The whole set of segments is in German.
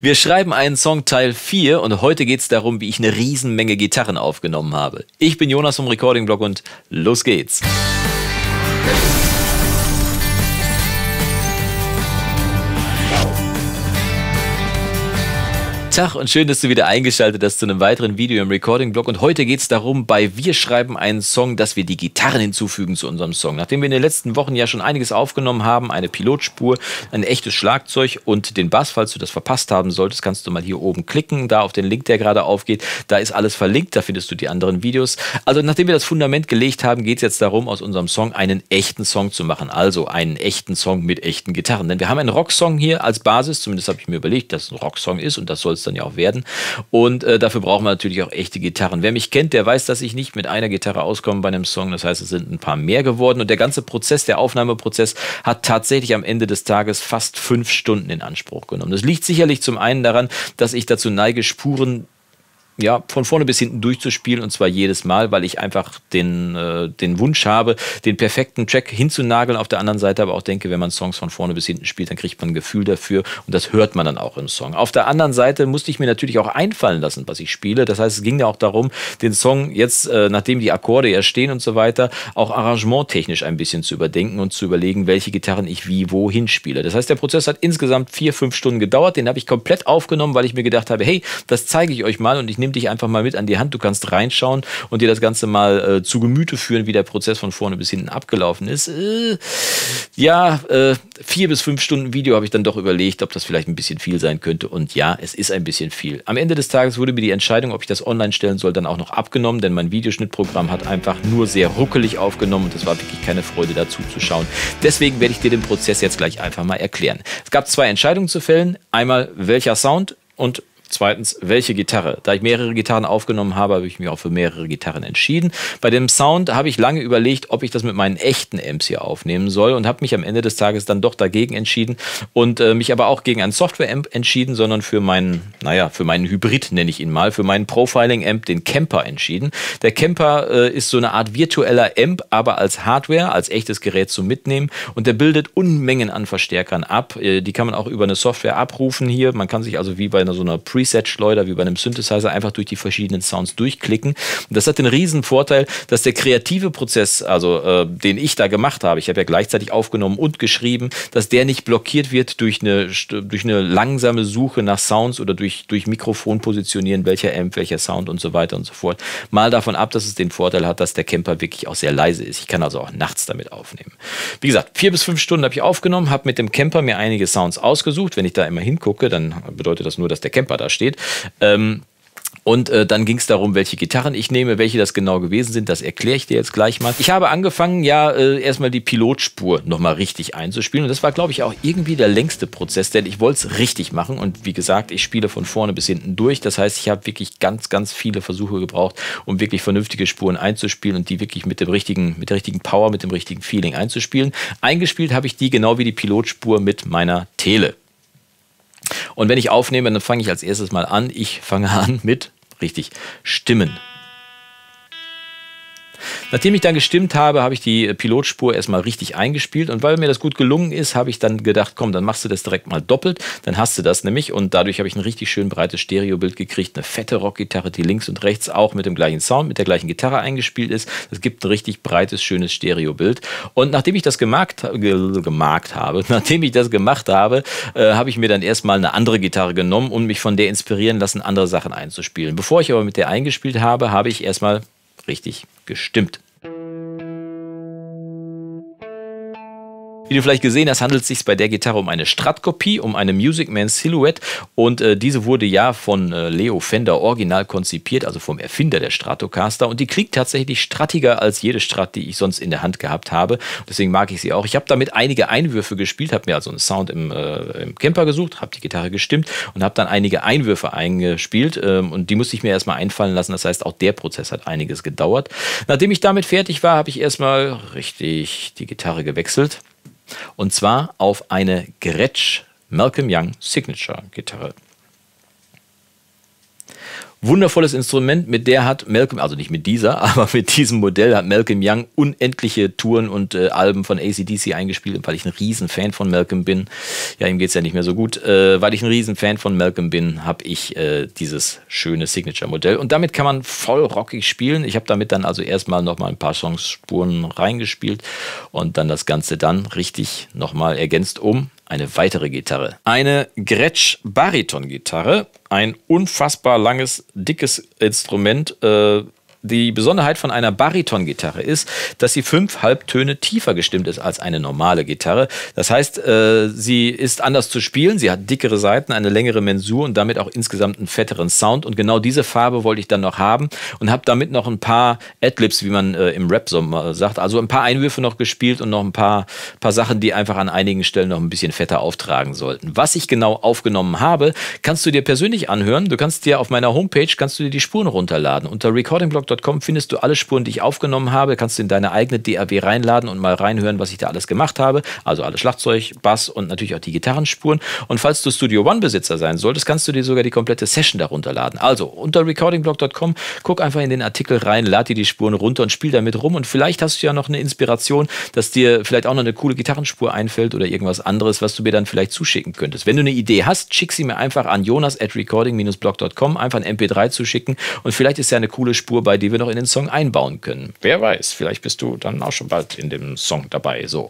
Wir schreiben einen Song Teil 4 und heute geht es darum, wie ich eine Riesenmenge Gitarren aufgenommen habe. Ich bin Jonas vom Recording Blog und los geht's. Tag und schön, dass du wieder eingeschaltet hast zu einem weiteren Video im Recording-Blog. Und heute geht es darum, bei Wir schreiben einen Song, dass wir die Gitarren hinzufügen zu unserem Song. Nachdem wir in den letzten Wochen ja schon einiges aufgenommen haben, eine Pilotspur, ein echtes Schlagzeug und den Bass, falls du das verpasst haben solltest, kannst du mal hier oben klicken, da auf den Link, der gerade aufgeht. Da ist alles verlinkt, da findest du die anderen Videos. Also nachdem wir das Fundament gelegt haben, geht es jetzt darum, aus unserem Song einen echten Song zu machen. Also einen echten Song mit echten Gitarren. Denn wir haben einen Rocksong hier als Basis, zumindest habe ich mir überlegt, dass es ein Rocksong ist und das soll es dann ja auch werden. Und äh, dafür brauchen wir natürlich auch echte Gitarren. Wer mich kennt, der weiß, dass ich nicht mit einer Gitarre auskomme bei einem Song. Das heißt, es sind ein paar mehr geworden. Und der ganze Prozess, der Aufnahmeprozess, hat tatsächlich am Ende des Tages fast fünf Stunden in Anspruch genommen. Das liegt sicherlich zum einen daran, dass ich dazu neige, Spuren ja, von vorne bis hinten durchzuspielen und zwar jedes Mal, weil ich einfach den, äh, den Wunsch habe, den perfekten Track hinzunageln. Auf der anderen Seite aber auch denke, wenn man Songs von vorne bis hinten spielt, dann kriegt man ein Gefühl dafür und das hört man dann auch im Song. Auf der anderen Seite musste ich mir natürlich auch einfallen lassen, was ich spiele. Das heißt, es ging ja auch darum, den Song jetzt, äh, nachdem die Akkorde ja stehen und so weiter, auch arrangementtechnisch ein bisschen zu überdenken und zu überlegen, welche Gitarren ich wie wohin spiele. Das heißt, der Prozess hat insgesamt vier, fünf Stunden gedauert. Den habe ich komplett aufgenommen, weil ich mir gedacht habe, hey, das zeige ich euch mal und ich nehme nehme dich einfach mal mit an die Hand. Du kannst reinschauen und dir das Ganze mal äh, zu Gemüte führen, wie der Prozess von vorne bis hinten abgelaufen ist. Äh, ja, äh, vier bis fünf Stunden Video habe ich dann doch überlegt, ob das vielleicht ein bisschen viel sein könnte. Und ja, es ist ein bisschen viel. Am Ende des Tages wurde mir die Entscheidung, ob ich das online stellen soll, dann auch noch abgenommen, denn mein Videoschnittprogramm hat einfach nur sehr ruckelig aufgenommen und es war wirklich keine Freude dazu zu schauen. Deswegen werde ich dir den Prozess jetzt gleich einfach mal erklären. Es gab zwei Entscheidungen zu fällen. Einmal welcher Sound und Zweitens, welche Gitarre? Da ich mehrere Gitarren aufgenommen habe, habe ich mich auch für mehrere Gitarren entschieden. Bei dem Sound habe ich lange überlegt, ob ich das mit meinen echten Amps hier aufnehmen soll und habe mich am Ende des Tages dann doch dagegen entschieden und äh, mich aber auch gegen ein Software-Amp entschieden, sondern für meinen, naja, für meinen Hybrid nenne ich ihn mal, für meinen Profiling-Amp, den Camper entschieden. Der Camper äh, ist so eine Art virtueller Amp, aber als Hardware, als echtes Gerät zum Mitnehmen und der bildet Unmengen an Verstärkern ab. Äh, die kann man auch über eine Software abrufen hier. Man kann sich also wie bei so einer Pre Preset-Schleuder wie bei einem Synthesizer einfach durch die verschiedenen Sounds durchklicken. Und das hat den riesen Vorteil, dass der kreative Prozess, also äh, den ich da gemacht habe, ich habe ja gleichzeitig aufgenommen und geschrieben, dass der nicht blockiert wird durch eine, durch eine langsame Suche nach Sounds oder durch, durch Mikrofon positionieren, welcher Amp, welcher Sound und so weiter und so fort. Mal davon ab, dass es den Vorteil hat, dass der Camper wirklich auch sehr leise ist. Ich kann also auch nachts damit aufnehmen. Wie gesagt, vier bis fünf Stunden habe ich aufgenommen, habe mit dem Camper mir einige Sounds ausgesucht. Wenn ich da immer hingucke, dann bedeutet das nur, dass der Camper da steht. Ähm, und äh, dann ging es darum, welche Gitarren ich nehme, welche das genau gewesen sind. Das erkläre ich dir jetzt gleich mal. Ich habe angefangen, ja, äh, erstmal die Pilotspur nochmal richtig einzuspielen. Und das war, glaube ich, auch irgendwie der längste Prozess, denn ich wollte es richtig machen. Und wie gesagt, ich spiele von vorne bis hinten durch. Das heißt, ich habe wirklich ganz, ganz viele Versuche gebraucht, um wirklich vernünftige Spuren einzuspielen und die wirklich mit dem richtigen, mit der richtigen Power, mit dem richtigen Feeling einzuspielen. Eingespielt habe ich die genau wie die Pilotspur mit meiner Tele. Und wenn ich aufnehme, dann fange ich als erstes mal an. Ich fange an mit, richtig, Stimmen. Nachdem ich dann gestimmt habe, habe ich die Pilotspur erstmal richtig eingespielt und weil mir das gut gelungen ist, habe ich dann gedacht, komm, dann machst du das direkt mal doppelt, dann hast du das nämlich und dadurch habe ich ein richtig schön breites Stereobild gekriegt, eine fette Rockgitarre, die links und rechts auch mit dem gleichen Sound, mit der gleichen Gitarre eingespielt ist. Das gibt ein richtig breites, schönes Stereobild und nachdem ich das gemacht, gemacht habe, nachdem ich das gemacht habe, äh, habe ich mir dann erstmal eine andere Gitarre genommen und mich von der inspirieren lassen, andere Sachen einzuspielen. Bevor ich aber mit der eingespielt habe, habe ich erstmal richtig gestimmt. Wie du vielleicht gesehen hast, handelt es sich bei der Gitarre um eine Strat-Kopie, um eine Music Man Silhouette und äh, diese wurde ja von äh, Leo Fender original konzipiert, also vom Erfinder der Stratocaster und die klingt tatsächlich strattiger als jede Strat, die ich sonst in der Hand gehabt habe. Deswegen mag ich sie auch. Ich habe damit einige Einwürfe gespielt, habe mir also einen Sound im, äh, im Camper gesucht, habe die Gitarre gestimmt und habe dann einige Einwürfe eingespielt ähm, und die musste ich mir erstmal einfallen lassen. Das heißt, auch der Prozess hat einiges gedauert. Nachdem ich damit fertig war, habe ich erstmal richtig die Gitarre gewechselt und zwar auf eine Gretsch Malcolm Young Signature Gitarre. Wundervolles Instrument, mit der hat Malcolm, also nicht mit dieser, aber mit diesem Modell hat Malcolm Young unendliche Touren und äh, Alben von ACDC eingespielt, weil ich ein riesen Fan von Malcolm bin. Ja, ihm geht es ja nicht mehr so gut. Äh, weil ich ein riesen Fan von Malcolm bin, habe ich äh, dieses schöne Signature-Modell. Und damit kann man voll rockig spielen. Ich habe damit dann also erstmal nochmal ein paar Songs-Spuren reingespielt und dann das Ganze dann richtig nochmal ergänzt um eine weitere Gitarre. Eine Gretsch Bariton-Gitarre, ein unfassbar langes, dickes Instrument, äh, die Besonderheit von einer Bariton-Gitarre ist, dass sie fünf Halbtöne tiefer gestimmt ist als eine normale Gitarre. Das heißt, äh, sie ist anders zu spielen, sie hat dickere Seiten, eine längere Mensur und damit auch insgesamt einen fetteren Sound. Und genau diese Farbe wollte ich dann noch haben und habe damit noch ein paar Adlibs, wie man äh, im Rap so sagt, also ein paar Einwürfe noch gespielt und noch ein paar, paar Sachen, die einfach an einigen Stellen noch ein bisschen fetter auftragen sollten. Was ich genau aufgenommen habe, kannst du dir persönlich anhören. Du kannst dir auf meiner Homepage, kannst du dir die Spuren runterladen. Unter recordingblog podcast.com findest du alle Spuren, die ich aufgenommen habe. Kannst du in deine eigene DAW reinladen und mal reinhören, was ich da alles gemacht habe. Also alle Schlagzeug, Bass und natürlich auch die Gitarrenspuren. Und falls du Studio One Besitzer sein solltest, kannst du dir sogar die komplette Session darunter laden. Also unter recordingblog.com, guck einfach in den Artikel rein, lad dir die Spuren runter und spiel damit rum. Und vielleicht hast du ja noch eine Inspiration, dass dir vielleicht auch noch eine coole Gitarrenspur einfällt oder irgendwas anderes, was du mir dann vielleicht zuschicken könntest. Wenn du eine Idee hast, schick sie mir einfach an jonas at recording-blog.com, einfach ein MP3 zu schicken und vielleicht ist ja eine coole Spur bei die wir noch in den Song einbauen können. Wer weiß, vielleicht bist du dann auch schon bald in dem Song dabei. So.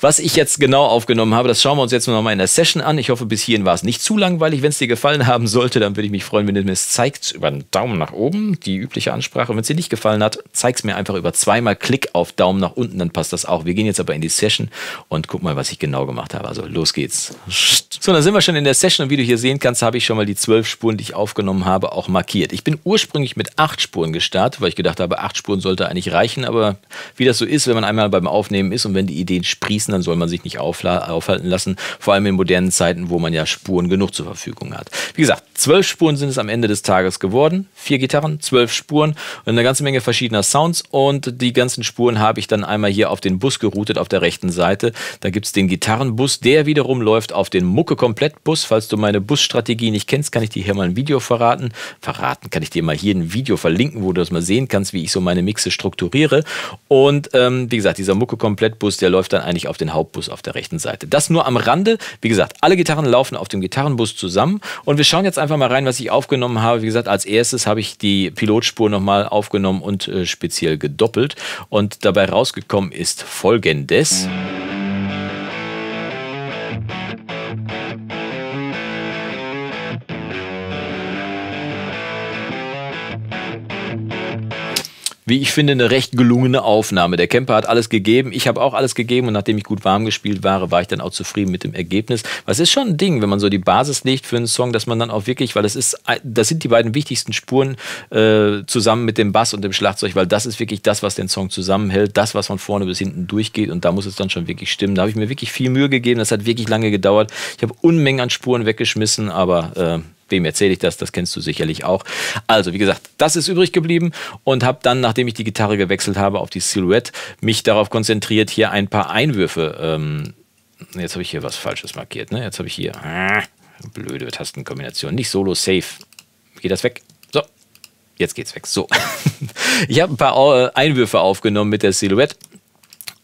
Was ich jetzt genau aufgenommen habe, das schauen wir uns jetzt noch mal in der Session an. Ich hoffe, bis hierhin war es nicht zu langweilig. Wenn es dir gefallen haben sollte, dann würde ich mich freuen, wenn du mir es zeigst über einen Daumen nach oben, die übliche Ansprache. Wenn es dir nicht gefallen hat, zeig es mir einfach über zweimal Klick auf Daumen nach unten, dann passt das auch. Wir gehen jetzt aber in die Session und guck mal, was ich genau gemacht habe. Also los geht's. So, dann sind wir schon in der Session und wie du hier sehen kannst, habe ich schon mal die zwölf Spuren, die ich aufgenommen habe, auch markiert. Ich bin ursprünglich mit acht Spuren gestartet Start, weil ich gedacht habe, acht Spuren sollte eigentlich reichen. Aber wie das so ist, wenn man einmal beim Aufnehmen ist und wenn die Ideen sprießen, dann soll man sich nicht aufhalten lassen. Vor allem in modernen Zeiten, wo man ja Spuren genug zur Verfügung hat. Wie gesagt, zwölf Spuren sind es am Ende des Tages geworden. Vier Gitarren, zwölf Spuren und eine ganze Menge verschiedener Sounds. Und die ganzen Spuren habe ich dann einmal hier auf den Bus geroutet auf der rechten Seite. Da gibt es den Gitarrenbus, der wiederum läuft auf den Mucke-Komplett-Bus. Falls du meine Busstrategie nicht kennst, kann ich dir hier mal ein Video verraten. Verraten kann ich dir mal hier ein Video verlinken, wo du das mal sehen kannst, wie ich so meine Mixe strukturiere. Und ähm, wie gesagt, dieser Mucke-Komplettbus, der läuft dann eigentlich auf den Hauptbus auf der rechten Seite. Das nur am Rande. Wie gesagt, alle Gitarren laufen auf dem Gitarrenbus zusammen. Und wir schauen jetzt einfach mal rein, was ich aufgenommen habe. Wie gesagt, als erstes habe ich die Pilotspur nochmal aufgenommen und äh, speziell gedoppelt. Und dabei rausgekommen ist folgendes. Wie ich finde, eine recht gelungene Aufnahme. Der Camper hat alles gegeben, ich habe auch alles gegeben und nachdem ich gut warm gespielt war, war ich dann auch zufrieden mit dem Ergebnis. Was ist schon ein Ding, wenn man so die Basis legt für einen Song, dass man dann auch wirklich, weil das ist, das sind die beiden wichtigsten Spuren äh, zusammen mit dem Bass und dem Schlagzeug, weil das ist wirklich das, was den Song zusammenhält, das, was von vorne bis hinten durchgeht und da muss es dann schon wirklich stimmen. Da habe ich mir wirklich viel Mühe gegeben, das hat wirklich lange gedauert. Ich habe Unmengen an Spuren weggeschmissen, aber äh, wem erzähle ich das? Das kennst du sicherlich auch. Also, wie gesagt, das ist übrig geblieben und habe dann, nachdem ich die Gitarre gewechselt habe auf die Silhouette, mich darauf konzentriert, hier ein paar Einwürfe. Ähm, jetzt habe ich hier was Falsches markiert. Ne? Jetzt habe ich hier äh, blöde Tastenkombination. Nicht solo safe. Geht das weg? So, jetzt geht's weg. So. ich habe ein paar äh, Einwürfe aufgenommen mit der Silhouette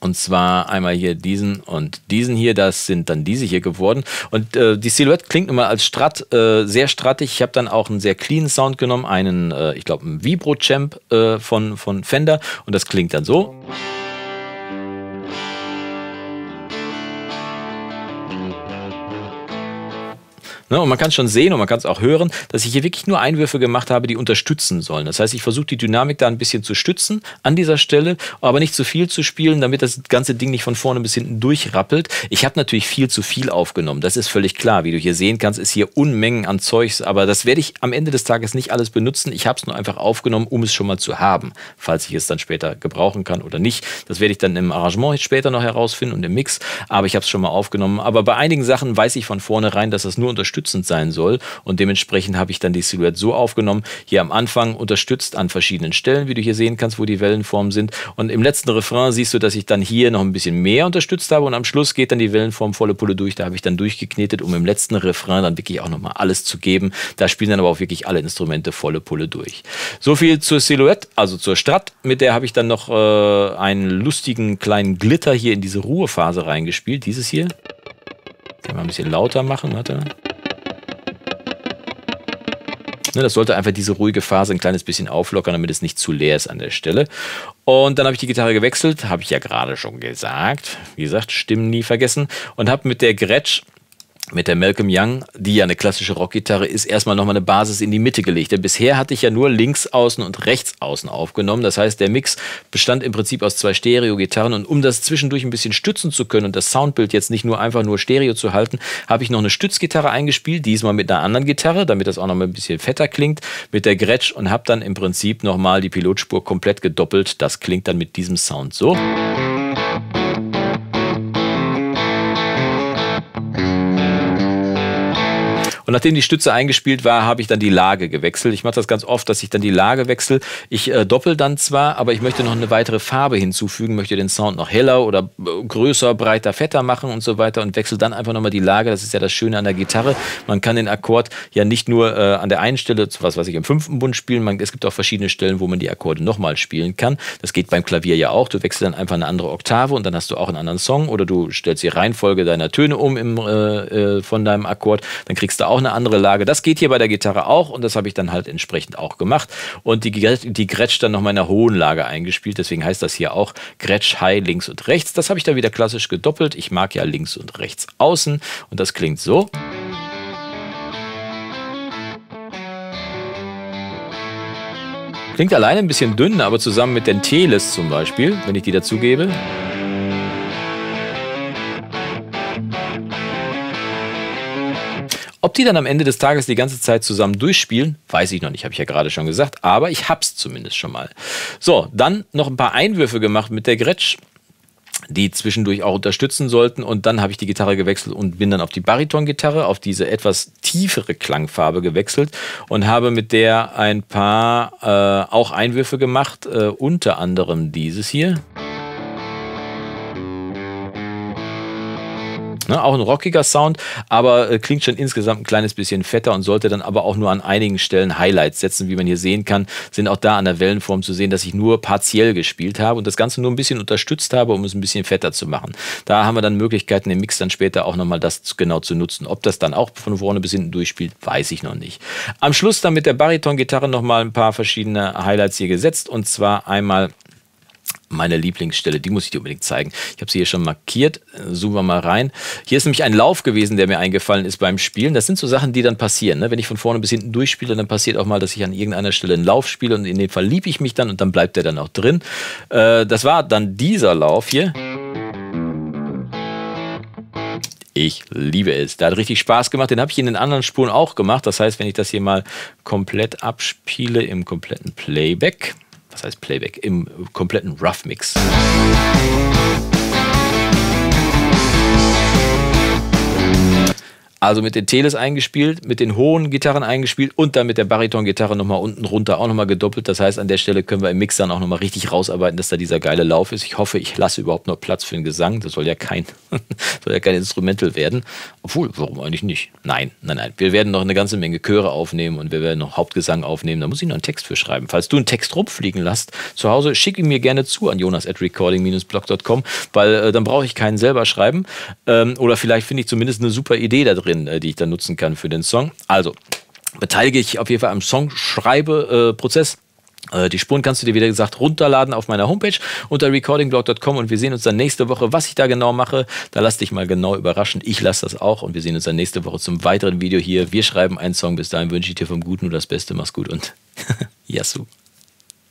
und zwar einmal hier diesen und diesen hier, das sind dann diese hier geworden. Und äh, die Silhouette klingt immer als Strat, äh, sehr strattig. Ich habe dann auch einen sehr clean Sound genommen, einen, äh, ich glaube, einen Vibro-Champ äh, von, von Fender. Und das klingt dann so. Ne? Und man kann schon sehen und man kann es auch hören, dass ich hier wirklich nur Einwürfe gemacht habe, die unterstützen sollen. Das heißt, ich versuche die Dynamik da ein bisschen zu stützen an dieser Stelle, aber nicht zu viel zu spielen, damit das ganze Ding nicht von vorne bis hinten durchrappelt. Ich habe natürlich viel zu viel aufgenommen, das ist völlig klar. Wie du hier sehen kannst, ist hier Unmengen an Zeugs, aber das werde ich am Ende des Tages nicht alles benutzen. Ich habe es nur einfach aufgenommen, um es schon mal zu haben, falls ich es dann später gebrauchen kann oder nicht. Das werde ich dann im Arrangement später noch herausfinden und im Mix, aber ich habe es schon mal aufgenommen. Aber bei einigen Sachen weiß ich von vornherein, dass das nur unterstützt unterstützend sein soll. Und dementsprechend habe ich dann die Silhouette so aufgenommen. Hier am Anfang unterstützt an verschiedenen Stellen, wie du hier sehen kannst, wo die Wellenformen sind. Und im letzten Refrain siehst du, dass ich dann hier noch ein bisschen mehr unterstützt habe. Und am Schluss geht dann die Wellenform volle Pulle durch. Da habe ich dann durchgeknetet, um im letzten Refrain dann wirklich auch nochmal alles zu geben. Da spielen dann aber auch wirklich alle Instrumente volle Pulle durch. So viel zur Silhouette, also zur Strat. Mit der habe ich dann noch äh, einen lustigen kleinen Glitter hier in diese Ruhephase reingespielt. Dieses hier. Kann man ein bisschen lauter machen, warte. Ne, das sollte einfach diese ruhige Phase ein kleines bisschen auflockern, damit es nicht zu leer ist an der Stelle. Und dann habe ich die Gitarre gewechselt, habe ich ja gerade schon gesagt. Wie gesagt, Stimmen nie vergessen. Und habe mit der Gretsch mit der Malcolm Young, die ja eine klassische Rockgitarre ist, erstmal nochmal eine Basis in die Mitte gelegt. Denn bisher hatte ich ja nur links außen und rechts außen aufgenommen. Das heißt, der Mix bestand im Prinzip aus zwei Stereo-Gitarren. Und um das zwischendurch ein bisschen stützen zu können und das Soundbild jetzt nicht nur einfach nur Stereo zu halten, habe ich noch eine Stützgitarre eingespielt, diesmal mit einer anderen Gitarre, damit das auch nochmal ein bisschen fetter klingt, mit der Gretsch und habe dann im Prinzip nochmal die Pilotspur komplett gedoppelt. Das klingt dann mit diesem Sound so. Und nachdem die Stütze eingespielt war, habe ich dann die Lage gewechselt. Ich mache das ganz oft, dass ich dann die Lage wechsle. Ich äh, doppel dann zwar, aber ich möchte noch eine weitere Farbe hinzufügen, möchte den Sound noch heller oder äh, größer, breiter, fetter machen und so weiter und wechsle dann einfach nochmal die Lage. Das ist ja das Schöne an der Gitarre. Man kann den Akkord ja nicht nur äh, an der einen Stelle, was weiß ich, im fünften Bund spielen. Man, es gibt auch verschiedene Stellen, wo man die Akkorde nochmal spielen kann. Das geht beim Klavier ja auch. Du wechselst dann einfach eine andere Oktave und dann hast du auch einen anderen Song oder du stellst die Reihenfolge deiner Töne um im, äh, äh von deinem Akkord. Dann kriegst du auch eine andere Lage. Das geht hier bei der Gitarre auch und das habe ich dann halt entsprechend auch gemacht. Und die, die Gretsch dann nochmal in einer hohen Lage eingespielt. Deswegen heißt das hier auch Gretsch High links und rechts. Das habe ich dann wieder klassisch gedoppelt. Ich mag ja links und rechts außen und das klingt so. Klingt alleine ein bisschen dünn, aber zusammen mit den Teles zum Beispiel, wenn ich die dazugebe. Ob die dann am Ende des Tages die ganze Zeit zusammen durchspielen, weiß ich noch nicht, habe ich ja gerade schon gesagt, aber ich hab's zumindest schon mal. So, dann noch ein paar Einwürfe gemacht mit der Gretsch die zwischendurch auch unterstützen sollten. Und dann habe ich die Gitarre gewechselt und bin dann auf die Bariton-Gitarre, auf diese etwas tiefere Klangfarbe gewechselt und habe mit der ein paar äh, auch Einwürfe gemacht, äh, unter anderem dieses hier. Ne? Auch ein rockiger Sound, aber äh, klingt schon insgesamt ein kleines bisschen fetter und sollte dann aber auch nur an einigen Stellen Highlights setzen. Wie man hier sehen kann, sind auch da an der Wellenform zu sehen, dass ich nur partiell gespielt habe und das Ganze nur ein bisschen unterstützt habe, um es ein bisschen fetter zu machen. Da haben wir dann Möglichkeiten, im Mix dann später auch nochmal das genau zu nutzen. Ob das dann auch von vorne bis hinten durchspielt, weiß ich noch nicht. Am Schluss dann mit der Bariton-Gitarre nochmal ein paar verschiedene Highlights hier gesetzt und zwar einmal meine Lieblingsstelle, die muss ich dir unbedingt zeigen. Ich habe sie hier schon markiert. Zoomen wir mal rein. Hier ist nämlich ein Lauf gewesen, der mir eingefallen ist beim Spielen. Das sind so Sachen, die dann passieren. Ne? Wenn ich von vorne bis hinten durchspiele, dann passiert auch mal, dass ich an irgendeiner Stelle einen Lauf spiele und in dem Fall liebe ich mich dann und dann bleibt der dann auch drin. Äh, das war dann dieser Lauf hier. Ich liebe es. Der hat richtig Spaß gemacht. Den habe ich in den anderen Spuren auch gemacht. Das heißt, wenn ich das hier mal komplett abspiele im kompletten Playback, was heißt Playback, im kompletten Rough Mix. Also mit den Teles eingespielt, mit den hohen Gitarren eingespielt und dann mit der Bariton-Gitarre nochmal unten runter auch nochmal gedoppelt. Das heißt, an der Stelle können wir im Mix dann auch nochmal richtig rausarbeiten, dass da dieser geile Lauf ist. Ich hoffe, ich lasse überhaupt noch Platz für den Gesang. Das soll ja kein, soll ja kein Instrumental werden. Obwohl, warum eigentlich nicht? Nein, nein, nein. Wir werden noch eine ganze Menge Chöre aufnehmen und wir werden noch Hauptgesang aufnehmen. Da muss ich noch einen Text für schreiben. Falls du einen Text rumfliegen lässt zu Hause, schick ihn mir gerne zu an jonas at recording-blog.com, weil äh, dann brauche ich keinen selber schreiben. Ähm, oder vielleicht finde ich zumindest eine super Idee da drin drin, äh, die ich dann nutzen kann für den Song. Also, beteilige ich auf jeden Fall am Songschreibeprozess. Äh, die Spuren kannst du dir, wieder gesagt, runterladen auf meiner Homepage unter recordingblog.com und wir sehen uns dann nächste Woche, was ich da genau mache. Da lass dich mal genau überraschen. Ich lasse das auch und wir sehen uns dann nächste Woche zum weiteren Video hier. Wir schreiben einen Song. Bis dahin wünsche ich dir vom Guten nur das Beste. Mach's gut und Yasu.